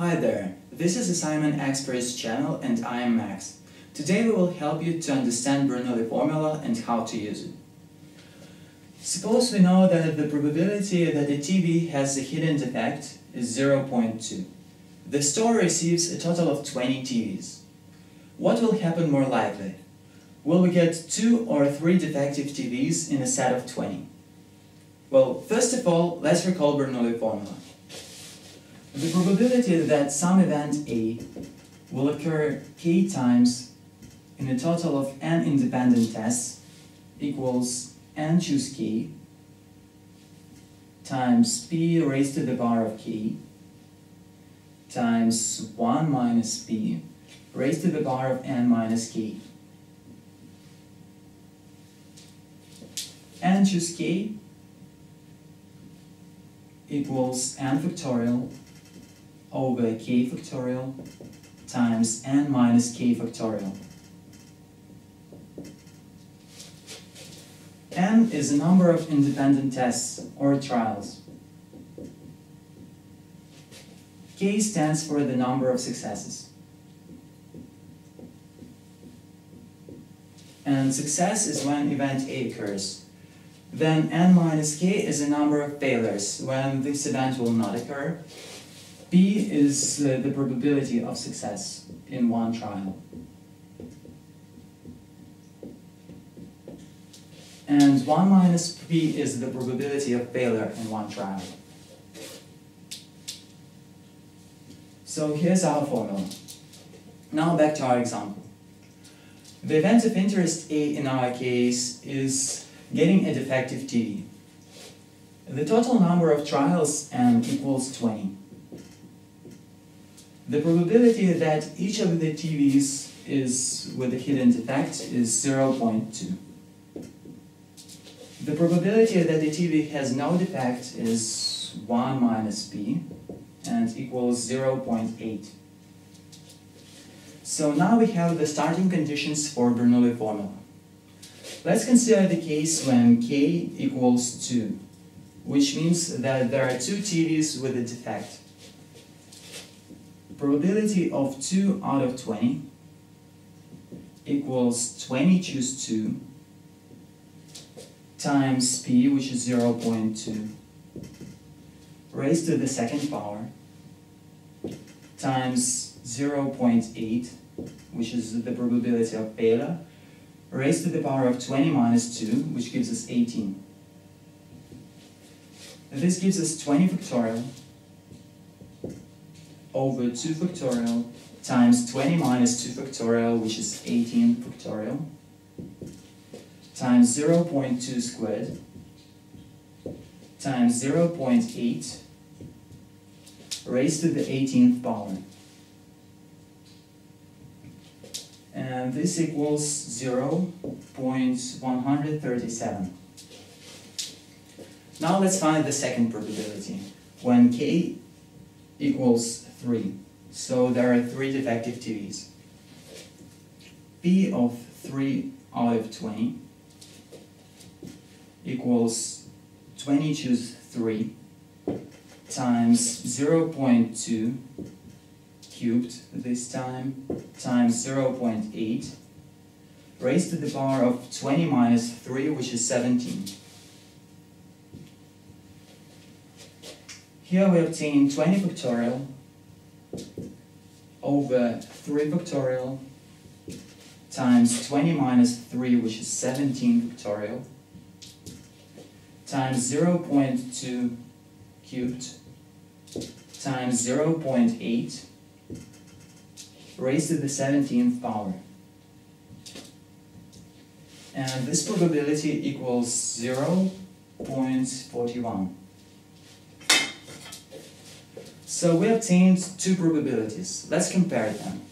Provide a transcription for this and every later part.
Hi there, this is Assignment Experts channel and I am Max. Today we will help you to understand Bernoulli formula and how to use it. Suppose we know that the probability that a TV has a hidden defect is 0.2. The store receives a total of 20 TVs. What will happen more likely? Will we get 2 or 3 defective TVs in a set of 20? Well, first of all, let's recall Bernoulli formula. The probability that some event A will occur k times in a total of n independent tests equals n choose k times p raised to the power of k times 1 minus p raised to the power of n minus k. n choose k equals n factorial over k factorial times n minus k factorial. n is the number of independent tests or trials. k stands for the number of successes. And success is when event A occurs. Then n minus k is the number of failures when this event will not occur P is uh, the probability of success in one trial. And 1 minus P is the probability of failure in one trial. So here's our formula. Now back to our example. The event of interest A in our case is getting a defective TV. The total number of trials n equals 20. The probability that each of the TVs is with a hidden defect is 0.2. The probability that the TV has no defect is 1 minus p and equals 0.8. So now we have the starting conditions for Bernoulli formula. Let's consider the case when k equals 2, which means that there are two TVs with a defect probability of 2 out of 20 equals 20 choose 2 times p, which is 0 0.2, raised to the second power, times 0 0.8, which is the probability of beta, raised to the power of 20 minus 2, which gives us 18. This gives us 20 factorial over 2 factorial times 20 minus 2 factorial, which is 18 factorial, times 0 0.2 squared, times 0 0.8 raised to the 18th power. And this equals 0 0.137. Now let's find the second probability. When k equals 3. So there are three defective TVs. P of 3 out of 20 equals 20 choose 3 times 0 0.2 cubed this time times 0 0.8 raised to the power of 20 minus 3 which is 17. Here we obtain 20 factorial over 3 factorial times 20 minus 3, which is 17 factorial, times 0 0.2 cubed times 0 0.8 raised to the 17th power. And this probability equals 0 0.41. So we obtained two probabilities. Let's compare them.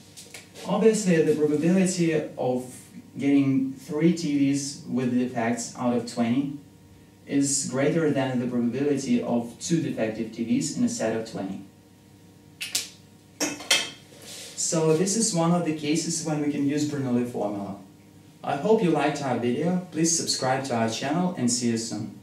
Obviously, the probability of getting three TVs with defects out of 20 is greater than the probability of two defective TVs in a set of 20. So this is one of the cases when we can use Bernoulli formula. I hope you liked our video. Please subscribe to our channel and see you soon.